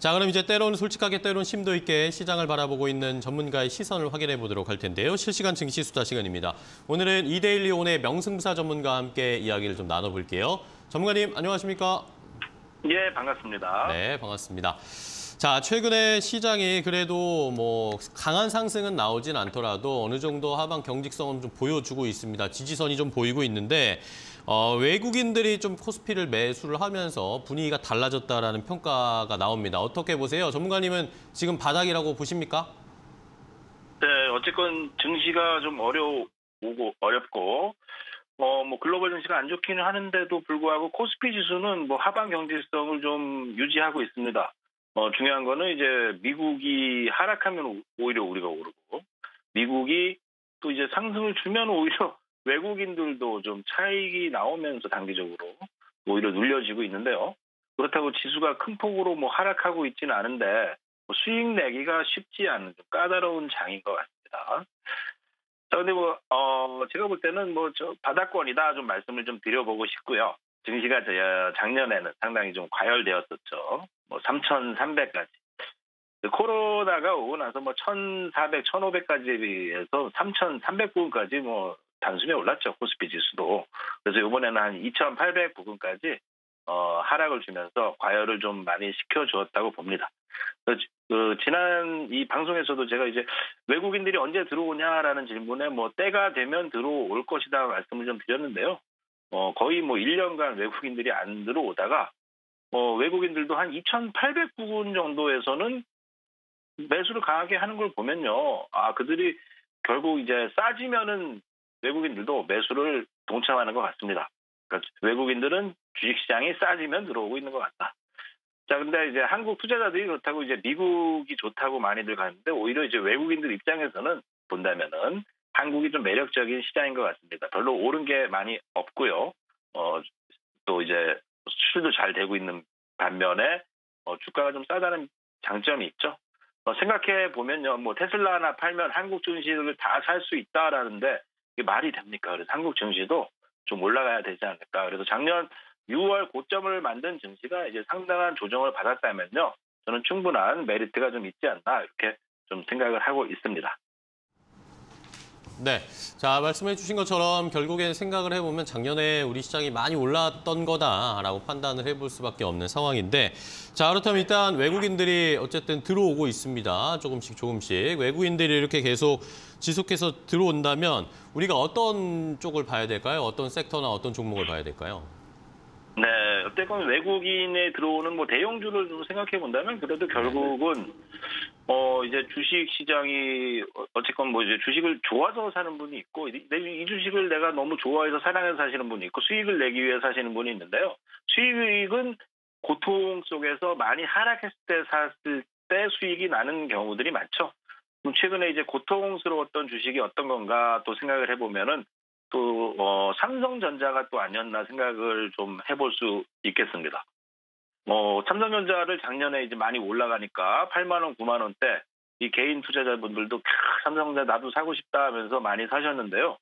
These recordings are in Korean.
자, 그럼 이제 때론 솔직하게 때론 심도 있게 시장을 바라보고 있는 전문가의 시선을 확인해 보도록 할 텐데요. 실시간 증시 수다 시간입니다. 오늘은 이데일리 온의 명승부사 전문가와 함께 이야기를 좀 나눠볼게요. 전문가님, 안녕하십니까? 예, 반갑습니다. 네, 반갑습니다. 자, 최근에 시장이 그래도 뭐 강한 상승은 나오진 않더라도 어느 정도 하방 경직성은 좀 보여주고 있습니다. 지지선이 좀 보이고 있는데 어, 외국인들이 좀 코스피를 매수를 하면서 분위기가 달라졌다라는 평가가 나옵니다. 어떻게 보세요? 전문가님은 지금 바닥이라고 보십니까? 네, 어쨌건 증시가 좀 어려우고 어렵고 어, 뭐 글로벌 증시가 안 좋기는 하는데도 불구하고 코스피 지수는 뭐 하방 경직성을 좀 유지하고 있습니다. 어, 중요한 거는 이제 미국이 하락하면 오히려 우리가 오르고 미국이 또 이제 상승을 주면 오히려 외국인들도 좀 차익이 나오면서 단기적으로 오히려 눌려지고 있는데요. 그렇다고 지수가 큰 폭으로 뭐 하락하고 있지는 않은데 뭐 수익 내기가 쉽지 않은 좀 까다로운 장인 것 같습니다. 자, 근데 뭐, 어, 제가 볼 때는 뭐, 저, 바닥권이다 좀 말씀을 좀 드려보고 싶고요. 증시가 저, 작년에는 상당히 좀 과열되었었죠. 뭐, 3,300까지. 코로나가 오고 나서 뭐, 1,400, 1,500까지 비해서 3,300부분까지 뭐, 단숨에 올랐죠. 코스피 지수도. 그래서 이번에는 한 2,800 부근까지 어, 하락을 주면서 과열을 좀 많이 시켜주었다고 봅니다. 그, 그, 지난 이 방송에서도 제가 이제 외국인들이 언제 들어오냐라는 질문에 뭐 때가 되면 들어올 것이다 말씀을 좀 드렸는데요. 어, 거의 뭐 1년간 외국인들이 안 들어오다가 어, 외국인들도 한 2,800 부근 정도에서는 매수를 강하게 하는 걸 보면요. 아, 그들이 결국 이제 싸지면은 외국인들도 매수를 동참하는 것 같습니다. 그러니까 외국인들은 주식시장이 싸지면 들어오고 있는 것 같다. 자, 근데 이제 한국 투자자들이 그렇다고 이제 미국이 좋다고 많이들 가는데 오히려 이제 외국인들 입장에서는 본다면은 한국이 좀 매력적인 시장인 것 같습니다. 별로 오른 게 많이 없고요. 어, 또 이제 수출도 잘 되고 있는 반면에 어, 주가가 좀 싸다는 장점이 있죠. 어, 생각해 보면요, 뭐 테슬라 하나 팔면 한국 증시를 다 살 수 있다라는데 이게 말이 됩니까? 그래서 한국 증시도 좀 올라가야 되지 않을까. 그래서 작년 6월 고점을 만든 증시가 이제 상당한 조정을 받았다면요. 저는 충분한 메리트가 좀 있지 않나 이렇게 좀 생각을 하고 있습니다. 네. 자, 말씀해 주신 것처럼 결국엔 생각을 해보면 작년에 우리 시장이 많이 올랐던 거다라고 판단을 해볼 수밖에 없는 상황인데 자, 그렇다면 일단 외국인들이 어쨌든 들어오고 있습니다. 조금씩 조금씩. 외국인들이 이렇게 계속 지속해서 들어온다면 우리가 어떤 쪽을 봐야 될까요? 어떤 섹터나 어떤 종목을 봐야 될까요? 네, 어쨌건 외국인에 들어오는 뭐 대형주를 좀 생각해 본다면 그래도 결국은 어 이제 주식 시장이 어쨌건 뭐 이제 주식을 좋아서 사는 분이 있고 이, 이 주식을 내가 너무 좋아해서 사랑해서 사시는 분이 있고 수익을 내기 위해 사시는 분이 있는데요. 수익은 고통 속에서 많이 하락했을 때 샀을 때 수익이 나는 경우들이 많죠. 최근에 이제 고통스러웠던 주식이 어떤 건가 또 생각을 해보면은 또 어, 삼성전자가 또 아니었나 생각을 좀 해볼 수 있겠습니다. 어, 삼성전자를 작년에 이제 많이 올라가니까 8만 원, 9만 원대 이 개인 투자자분들도 삼성전자 나도 사고 싶다 하면서 많이 사셨는데요.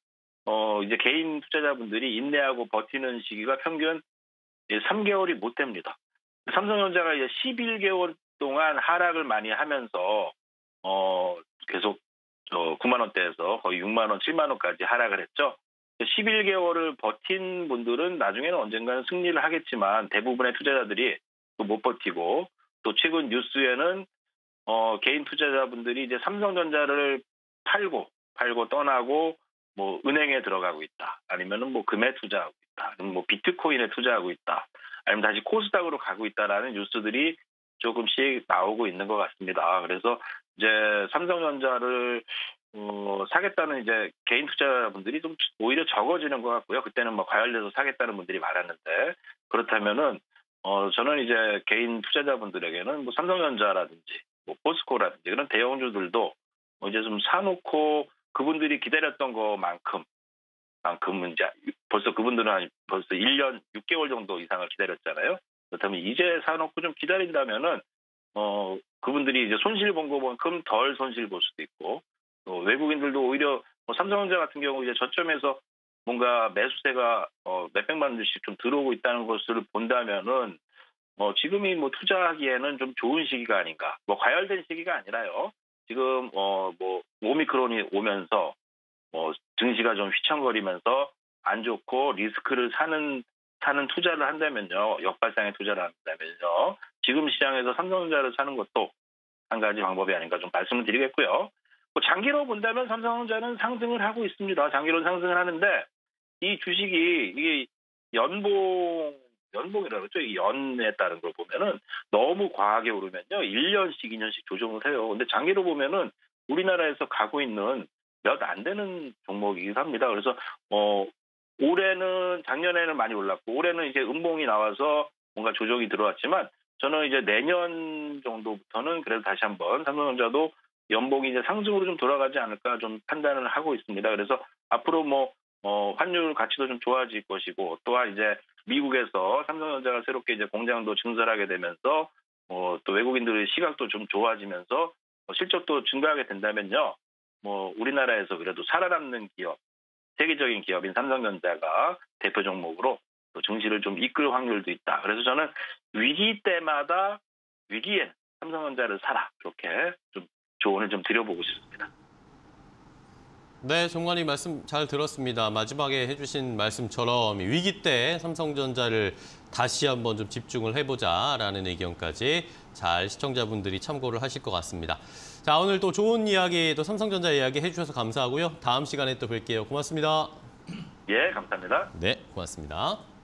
어, 이제 개인 투자자분들이 인내하고 버티는 시기가 평균 3개월이 못 됩니다. 삼성전자가 이제 11개월 동안 하락을 많이 하면서 어, 계속 저 9만 원대에서 거의 6만 원, 7만 원까지 하락을 했죠. 11개월을 버틴 분들은 나중에는 언젠가는 승리를 하겠지만 대부분의 투자자들이 못 버티고 또 최근 뉴스에는 어, 개인 투자자분들이 이제 삼성전자를 팔고 팔고 떠나고 뭐 은행에 들어가고 있다. 아니면은 뭐 금에 투자하고 있다. 뭐 비트코인에 투자하고 있다. 아니면 다시 코스닥으로 가고 있다라는 뉴스들이 조금씩 나오고 있는 것 같습니다. 그래서 이제 삼성전자를 어, 사겠다는 이제 개인 투자분들이 좀 오히려 적어지는 것 같고요. 그때는 뭐 과열돼서 사겠다는 분들이 많았는데 그렇다면은 어, 저는 이제 개인 투자자분들에게는 뭐 삼성전자라든지 뭐 포스코라든지 그런 대형주들도 뭐 이제 좀 사놓고 그분들이 기다렸던 것만큼 만큼은 이제 벌써 그분들은 한 벌써 1년 6개월 정도 이상을 기다렸잖아요. 그렇다면 이제 사놓고 좀 기다린다면은 어 그분들이 이제 손실 본 것만큼 덜 손실 볼 수도 있고 또 외국인들도 오히려 뭐 삼성전자 같은 경우 이제 저점에서 뭔가 매수세가 어, 몇백만 원씩 좀 들어오고 있다는 것을 본다면은 어, 지금이 뭐 투자하기에는 좀 좋은 시기가 아닌가. 뭐 과열된 시기가 아니라요. 지금 어, 뭐 오미크론이 오면서 뭐 증시가 좀 휘청거리면서 안 좋고 리스크를 사는 사는 투자를 한다면요. 역발상의 투자를 한다면요. 지금 시장에서 삼성전자를 사는 것도 한 가지 방법이 아닌가 좀 말씀을 드리겠고요. 뭐 장기로 본다면 삼성전자는 상승을 하고 있습니다. 장기로 상승을 하는데 이 주식이 이게 연봉 연봉이라고 그러죠. 이 연에 따른 걸 보면은 너무 과하게 오르면요. 1년씩 2년씩 조정을 해요. 근데 장기로 보면은 우리나라에서 가고 있는 몇 안 되는 종목이기도 합니다. 그래서 어 올해는 작년에는 많이 올랐고 올해는 이제 음봉이 나와서 뭔가 조정이 들어왔지만 저는 이제 내년 정도부터는 그래도 다시 한번 삼성전자도 연봉이 이제 상승으로 좀 돌아가지 않을까 좀 판단을 하고 있습니다. 그래서 앞으로 뭐 어, 환율 가치도 좀 좋아질 것이고 또한 이제 미국에서 삼성전자가 새롭게 이제 공장도 증설하게 되면서 어, 또 외국인들의 시각도 좀 좋아지면서 어, 실적도 증가하게 된다면요. 뭐 우리나라에서 그래도 살아남는 기업, 세계적인 기업인 삼성전자가 대표 종목으로 또 증시를 좀 이끌 확률도 있다. 그래서 저는 위기 때마다 위기엔 삼성전자를 사라. 그렇게 좀 조언을 좀 드려보고 싶습니다. 네, 정관님 말씀 잘 들었습니다. 마지막에 해주신 말씀처럼 위기 때 삼성전자를 다시 한번 좀 집중을 해보자라는 의견까지 잘 시청자분들이 참고를 하실 것 같습니다. 자, 오늘 또 좋은 이야기, 또 삼성전자 이야기 해주셔서 감사하고요. 다음 시간에 또 뵐게요. 고맙습니다. 예, 감사합니다. 네, 고맙습니다.